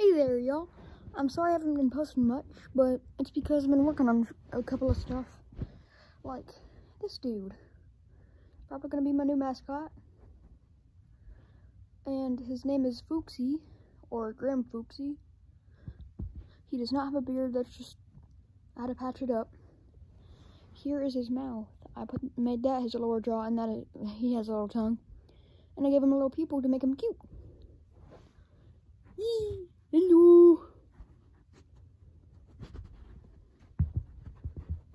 Hey there, y'all. I'm sorry I haven't been posting much, but it's because I've been working on a couple of stuff. Like this dude. Probably gonna be my new mascot. And his name is Fooxy, or Grim Fooxy. He does not have a beard, that's just, I had to patch it up. Here is his mouth. I put made that his lower jaw, and that it, he has a little tongue. And I gave him a little pupil to make him cute. Yee. Hello.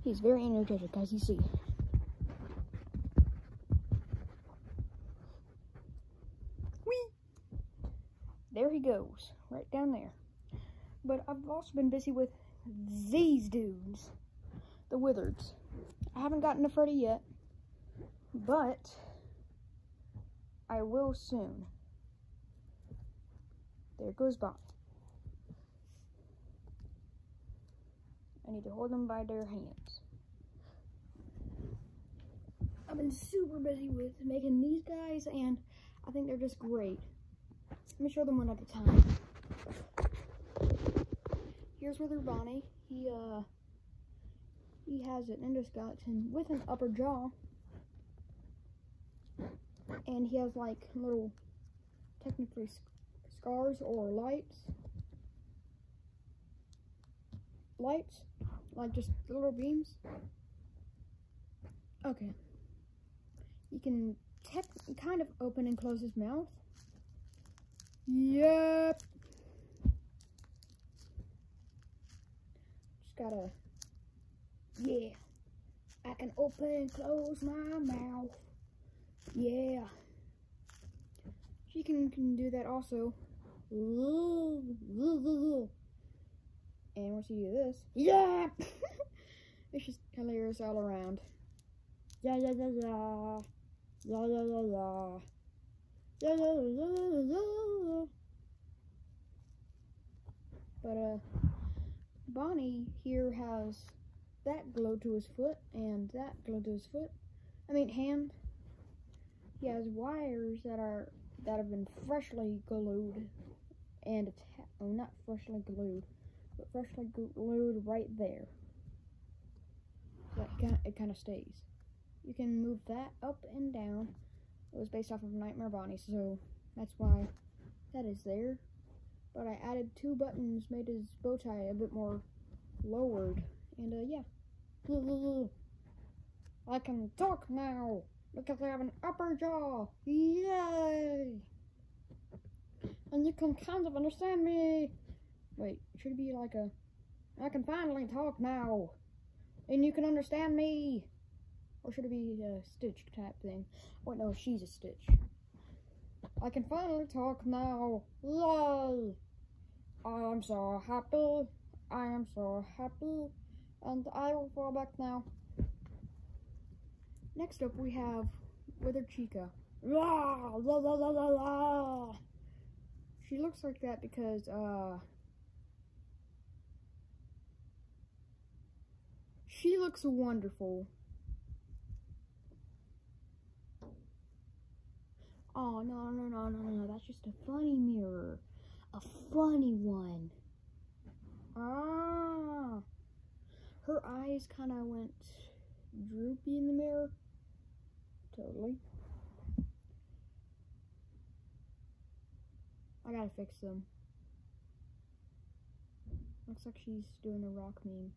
He's very energetic, as you see. Whee! There he goes, right down there. But I've also been busy with these dudes, the Withereds. I haven't gotten to Freddy yet, but I will soon. There goes Bob. I need to hold them by their hands. I've been super busy with making these guys, and I think they're just great. Let me show them one at a time. Here's Wither Bonnie. He, uh, he has an endoskeleton with an upper jaw. And he has, like, little, technically, scars or lights. Lights like just little beams. Okay. You can kind of open and close his mouth. Yep. Just gotta, yeah. I can open and close my mouth. Yeah. She can, can do that also. And once you do this, yeah! it's just hilarious all around. Yeah, yeah, yeah, yeah. Yeah, yeah, yeah, yeah. Yeah, yeah, yeah, yeah, yeah. But, uh, Bonnie here has that glow to his foot and that glow to his foot. I mean, hand. He has wires that are, that have been freshly glued and attached, oh, well, not freshly glued, but freshly glued right there. It, it kind of stays. You can move that up and down. It was based off of Nightmare Bonnie, so that's why that is there. But I added two buttons, made his bow tie a bit more lowered. And uh, yeah. I can talk now because I have an upper jaw. Yay! And you can kind of understand me. Wait, should it be like a, I can finally talk now, and you can understand me? Or should it be a Stitch type thing? Wait, no, she's a Stitch. I can finally talk now. Yay! I am so happy. I am so happy. And I will fall back now. Next up, we have Wither Chica. La la la la la. She looks like that because, uh, She looks wonderful. Oh, no, no, no, no, no. That's just a funny mirror. A funny one. Ah. Her eyes kind of went droopy in the mirror. Totally. I gotta fix them. Looks like she's doing a rock meme.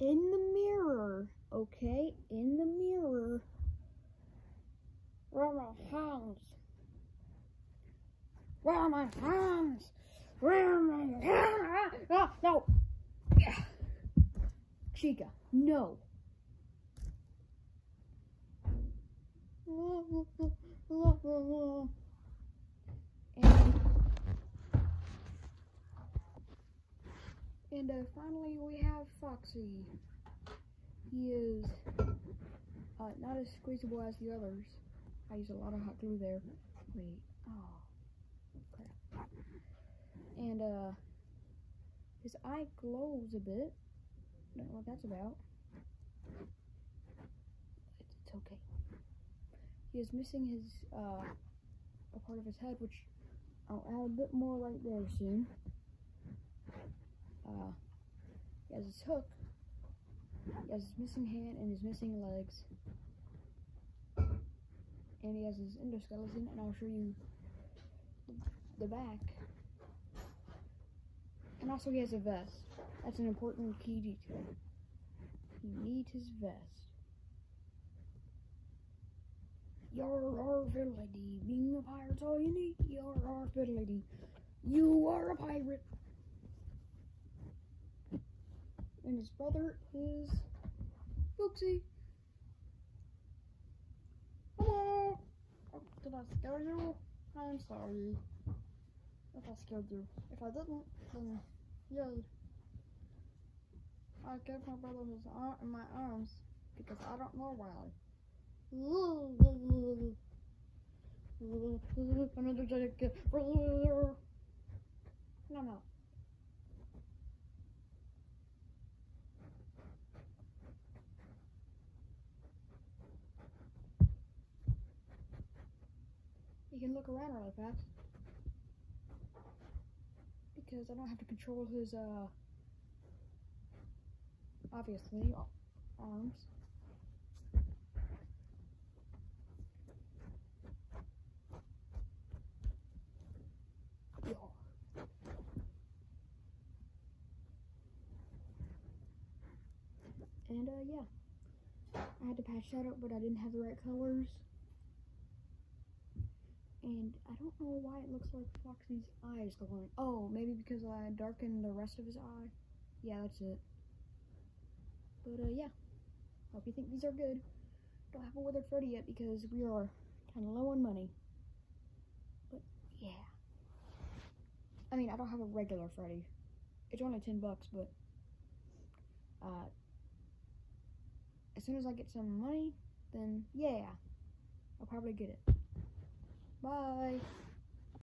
In the mirror, okay? In the mirror. Where are my hands? Where are my hands? Where are my hands? Ah, no. Chica, no. And And uh, finally, we have Foxy. He is uh, not as squeezable as the others. I use a lot of hot glue there. Wait, oh, crap. And uh, his eye glows a bit. Don't know what that's about. It's, it's okay. He is missing his uh, a part of his head, which I'll add a bit more right there soon. Uh, he has his hook, he has his missing hand and his missing legs. And he has his endoskeleton, and I'll show you the back. And also he has a vest. That's an important key detail. He needs his vest. You're our fiddly Being a pirate's all you need. You're our fiddly You are a pirate. And his brother is Oopsie. Hello. Oh, did I scare you? I'm sorry. If I scared you. If I didn't, then yay. I gave my brother his arm in my arms because I don't know why. Another jacket. No, no. You can look around really fast. Because I don't have to control his, uh, obviously, arms. And, uh, yeah. I had to patch that up, but I didn't have the right colors. And I don't know why it looks like Foxy's eye is glowing. Oh, maybe because I darkened the rest of his eye. Yeah, that's it. But, uh, yeah. Hope you think these are good. Don't have a Withered Freddy yet because we are kind of low on money. But, yeah. I mean, I don't have a regular Freddy. It's only 10 bucks, but, uh, as soon as I get some money, then, yeah, I'll probably get it. Bye.